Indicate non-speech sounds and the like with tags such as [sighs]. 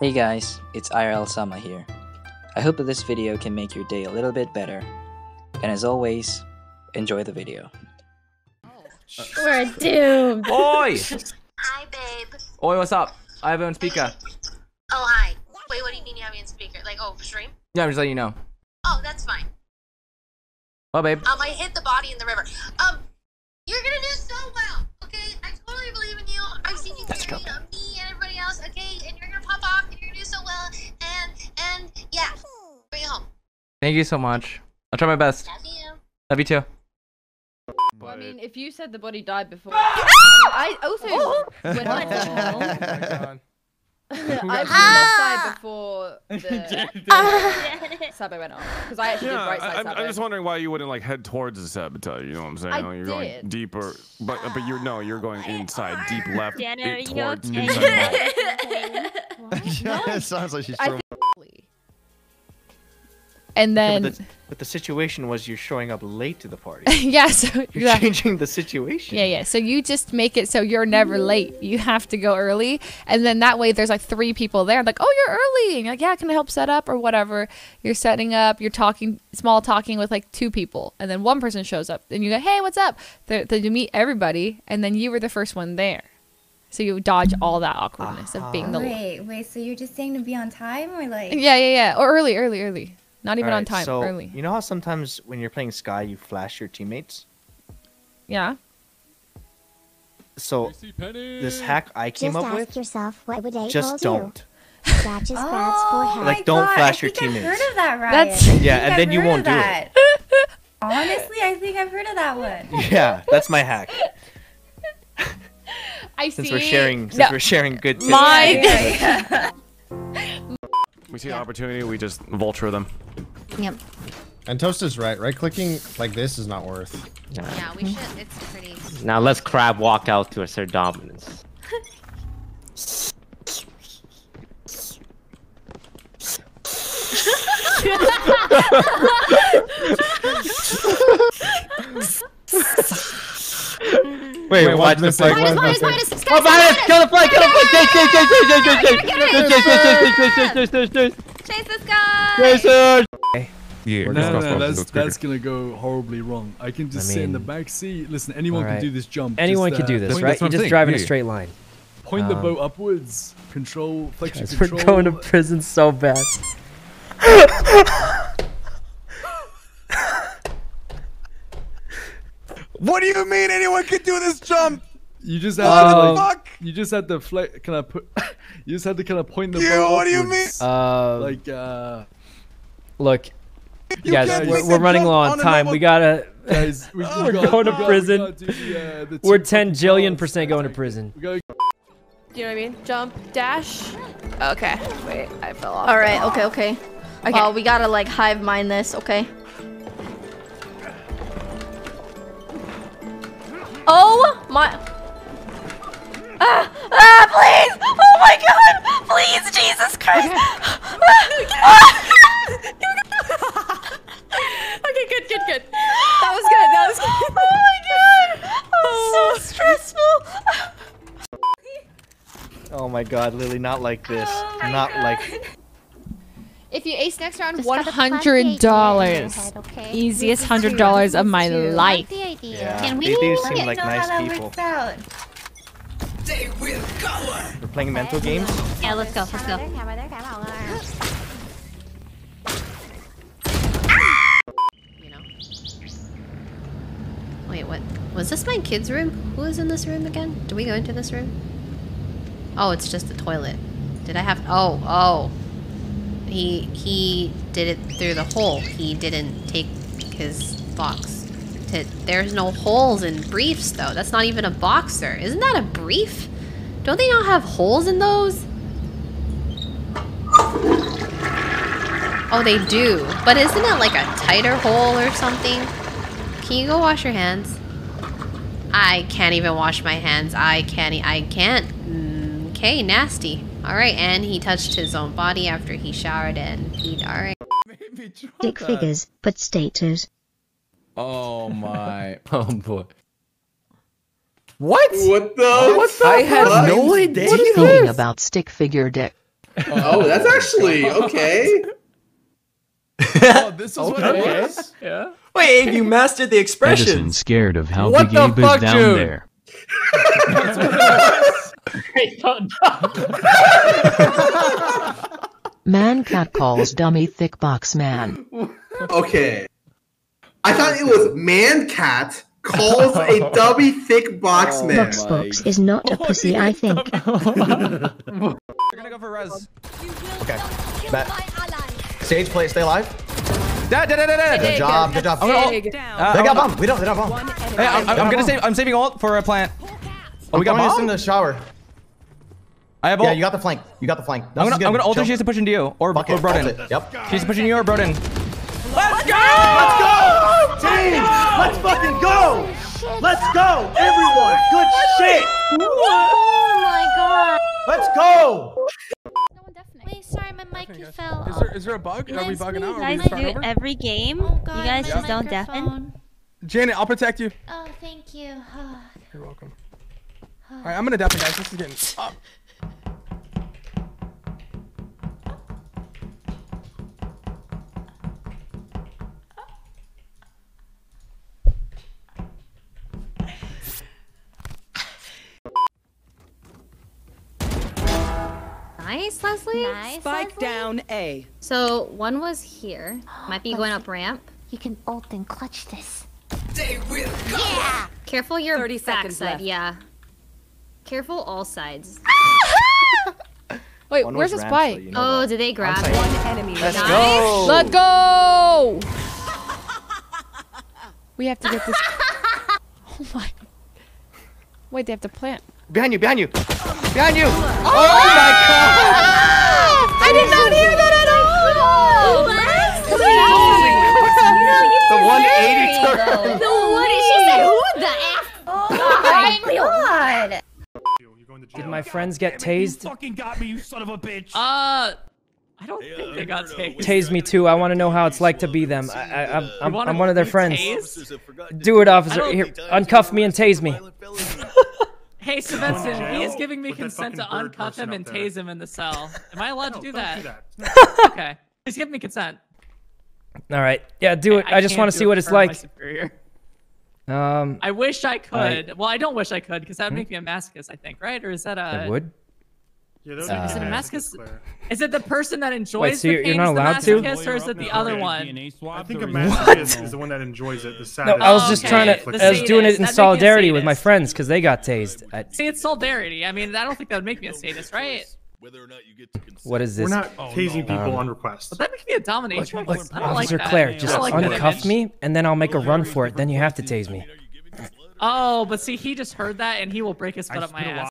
Hey guys, it's IRL Sama here. I hope that this video can make your day a little bit better. And as always, enjoy the video. We're doomed. Oi! [laughs] Hi, babe. Oi, what's up? I have it on speaker. Oh, hi. Wait, what do you mean you have me on speaker? Like, oh, stream? Yeah, I'm just letting you know. Oh, that's fine. Oh, babe. Um, I hit the body in the river. Um, you're gonna do so well, okay? I totally believe in you. I've seen you That's carry Thank you so much. I'll try my best. Love you. Love you too. Well, I mean, if you said the body died before, [laughs] I also went off the hill. I was on the side before the Sabo went off because I actually Yeah, did right side I, I'm, I'm just wondering why you wouldn't like head towards the sabotage. You know what I'm saying? I You know, you're going deeper, but but you're no, you're going inside, deep [laughs] left, Dana, it towards [laughs] okay? inside. left. yeah, it sounds like she's I throwing. And Yeah, then but, the, but the situation was you're showing up late to the party. [laughs] yeah, [laughs] so You're yeah. changing the situation. Yeah, yeah. So you just make it so you're never late. You have to go early, and then that way there's like three people there. Like, oh, you're early, and you're like, yeah, can I help set up or whatever? You're setting up. You're talking, small talking with like two people, and then one person shows up, and you go, hey, what's up? Then you meet everybody, and then you were the first one there, so you dodge all that awkwardness of being the. Wait, wait, so you're just saying to be on time or like Yeah, yeah, yeah. Or early, early, early. Not even on time. So early. you know how sometimes when you're playing Skye, you flash your teammates. Yeah. So this hack I came Just up ask with, yourself, what would April just do? don't. Scratch his bats for Oh help. Like, don't God, flash I your think I've teammates. heard of that, Ryan. That's- I Yeah, and I've then you heard won't of do it. that. Honestly, I think I've heard of that one. [laughs] Yeah, that's my hack. [laughs] I Since we're sharing, since No, we're sharing good tips. My- [laughs] Yeah, yeah. We see an opportunity, we just vulture them. Yep. And Toast is right. Right clicking like this is not worth. Yeah, we should. It's pretty. Now let's crab walk out to assert dominance. [laughs] [laughs] [laughs] Wait, Wait, what what's the missing? fuck? What- Minus, minus, what's minus. Oh, Minus! Kill the fly! Kill the fly! Chase, chase, chase, chase, chase, chase, chase, chase, chase, chase, chase, chase, chase, chase, chase, chase, Chase this guy! chase, chase, Yeah, No, no, no, that's that's gonna go horribly wrong. I can just I sit in the mean- back seat. Listen, anyone Alright. can do this jump. Anyone just, could do uh, this, point- right? that's You what I'm just saying, drive in a yeah. straight line. Point the Um, boat upwards. Control, flexion Guys, we're control. going to prison so bad. Do you mean anyone could do this jump? You just have to Um, like. You just had to fle- Can I put? [laughs] you just had to kind of point the You, boat what do you upwards. Uh, Like uh, look, You guys, we're, we're running low on on time. normal- We gotta. guys, we, we [laughs] We're got- going to prison. We the, uh, the we're 10 jillion percent going to prison. We Do you know what I mean? Jump, dash. Okay. Wait, I fell off. All right, okay, okay. Okay. Well, we gotta like hive mind this, okay? Oh my... Ah! Ah! Please! Oh my god! Please, Jesus Christ! [laughs] okay, good, good, good. That was good, that was good. Oh my god! That was so oh. stressful! oh my god, Lily, not like this. Oh not god. like... If you ace next round, $100 okay? Easiest hundred dollars of my true. life. The idea. Yeah, Can we they do seem at like know nice how that people. works out. We're playing mental games. Yeah, let's go. Let's go. You know. Wait, what? Was this my kid's room? Who is in this room again? Do we go into this room? Oh, it's just the toilet. Did I have? Oh, oh. He he did it through the hole. He didn't take his box. To, there's no holes in briefs though. That's not even a boxer. Isn't that a brief? Don't they not have holes in those? Oh, they do. But isn't it like a tighter hole or something? Can you go wash your hands? I can't even wash my hands. I can't. I can't. Mm, Okay, nasty. All right, and he touched his own body after he showered and peed. All right. Stick figures, but status. Oh my. [laughs] Oh boy. What? What the? What the I had no idea. Speaking about stick figure dick. Oh, that's oh, actually okay. [laughs] oh, this is what it was. Yeah. Wait, Abe, you mastered the expressions. Edison scared of how What Big the Abe is fuck, down June? there. [laughs] Man cat calls dummy thick box man. [laughs] Okay. I thought it was man cat calls a [laughs] dubby thick box man. BoxBox is not a pussy, I think. [laughs] We're gonna go for res. Okay. Bet. Sage, play, stay alive. Dad, dad, dad, dad. Good job, good job. I'm gonna ult- They Uh, got bomb. We don't. They don't bomb. Hey, I'm, I'm, I'm gonna save. I'm saving ult for a plant. Oh, we got this bomb. in the shower. I have ult. Yeah, you got the flank. You got the flank. I'm gonna, I'm gonna ult her. She has to push into you or, or Fuck it, Broden. ult it. Yep. She's pushing you or Broden. Let's go! Let's go! Team! Let's fucking go! Let's go! Everyone! Good shit! Oh my god. Let's go! Wait, sorry, my mic just fell. Is there is there a bug? Are we Lens, bugging out? please, Are we Lens, starting do over? Every game, oh you guys just don't microphone. deafen. Janet, I'll protect you. Oh, thank you. [sighs] You're welcome. All right, I'm gonna deafen, guys. This is getting. Nice, Leslie. Nice, Spike down A. So one was here. Might be going up ramp. You can ult and clutch this. Yeah. Careful your 30 seconds backside. left. Yeah. Careful all sides. [laughs] Wait, One where's was the ramp, so spike? you know Oh, that. did they grab site. it? One enemy. Let's remaining. go. Let's go! We have to get this. [laughs] oh my. Wait, they have to plant. Behind you, behind you. Behind you. Oh, my god! I did not hear that at all! The 180 turn. The one she said, "Who the f?" Oh my god. Did my friends get tased? fucking got me, you son of a bitch. Uh, I don't think they got tased. Tase me too. I want to know how it's like to be them. I, I, I'm, I'm, I'm one of their friends. Do it, officer. Here, uncuff me and tase me. Hey, Svensson, he is giving me consent to fucking bird uncuff him and tase him in the cell. Am I allowed to do that? do that. [laughs] okay. He's giving me consent. All right. Yeah, do it. I, just want to see it what it's front of my like. superior. Um, I wish I could. Alright. Well, I don't wish I could because that would make me a masochist, I think, right? Or is that a? it would. Yeah, Is those it, are is it a the masochist? Is it the person that enjoys Wait, so you're- you're not is the allowed to? masochist, or is it the other one? I think a masochist is the one that enjoys it. The No. I was just okay. trying to. The I was doing it in That'd make me a solidarity with my friends because they got tased. I, See, it's solidarity. I mean, I don't think that would make me a sadist, right? whether or not you get what is this? We're not tasing people Um, on request. But that makes me a dominatrix. I don't like Officer that. Claire, just like uncuff image. me, and then I'll make a run for it. Then you have to tase me. Oh, but see, he just heard that and he will break his foot up my ass.